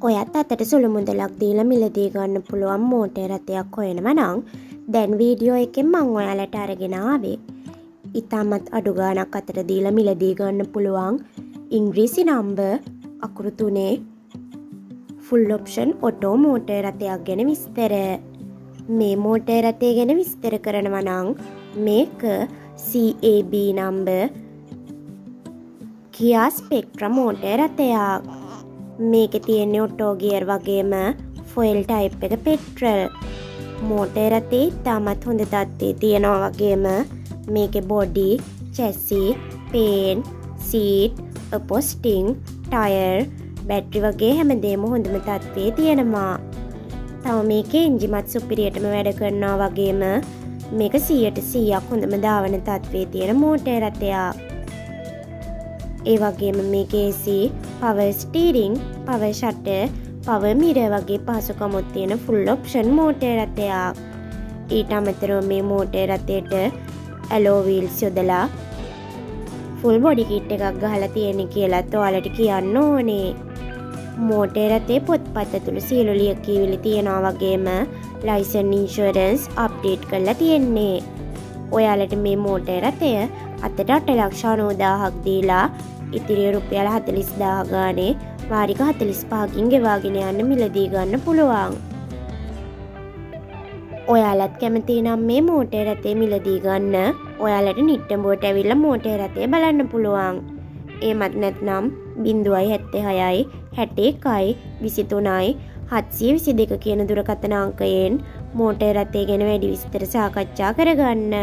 ඔයත් අතට සුළු මුදලක් දීලා මිලදී ගන්න පුළුවන් මෝටර් රථයක් හොයනවා නම් දැන් වීඩියෝ එකෙන් මං ඔයාලට අරගෙන ආවේ. ඉතාමත් අඩු ගාණක් අතට දීලා මිලදී ගන්න පුළුවන් ඉංග්‍රීසි නම්බර් අකුරු තුනේ ෆුල් ඔප්ෂන් ඔටෝ මෝටර් රථයක් ගැන විස්තර. මේ මෝටර් රථය ගැන විස්තර කරනවා නම් මේක CAB නම්බර් කියා ස්පෙක්ට්‍රම් මෝටර් රථයක්. මේක තියෙන්නේ ඔටෝ ගියර් වගේම ෆොයිල් ටයිප් එක පෙට්‍රල් මෝටර් රථේ ඉතාමත් හොඳ තත්ත්වයේ තියෙනවා වගේම මේකේ body chassis paint seat upholstery tyre battery වගේ හැමදේම හොඳම තත්ත්වයේ තියෙනවා. තව මේකේ එන්ජිමත් සුපිරියටම වැඩ කරනවා වගේම මේක සීයට සීයක් හොඳම ධාවන තත්ත්වයේ තියෙන මෝටර් රථයක් ඒ වගේම මේකේසි පව ස්ටීරිං පව ෂට්ට පව මිර වගේ පහසුකමුත් තියෙන ෆුල් ඔප්ෂන් මෝටේ රථයක්. ඊට අමතරව මේ මෝටේ රථයට ඇලෝවීල්ස් යොදලා ෆුල් බොඩි කිට් එකක් ගහලා තියෙන කියලත් ඔයාලට කියන්න ඕනේ. මෝටේ රතේ පොත්පත් ඇතුළු සියලු ලියකියවිලි තියෙනවා වගේම ලයිසන් ඉන්ශුවරන්ස් අප්ඩේට් කරලා තියෙන්නේ. ඔයාලට මේ මෝටේ රථය අතට අට ලක්ෂා නෝදාහක් දීලා ඉතිරිය රුපියල හතලිස් දාගානේ වාරික හතලිස් පාකින් ගෙවාගෙන යන්න මිලදී ගන්න පුළුවන්. ඔයාලත් කැමති නම් මේ මෝටේ රතේ මිලදී ගන්න ඔයාලට නිට්ටම්බෝට ඇවිල්ල මෝටේ රතේ බලන්න පුළුවන්. ඒමත් නැත්නම් බින්දුවයි හැත්තේ හයයි හැටේකයි විසිතුනයි හත්සිය විසි දෙක කියන දුරකථනාංකයෙන් මෝටේ රත්තේ ගැන වැඩි විස්තර සාකච්ඡා කරගන්න.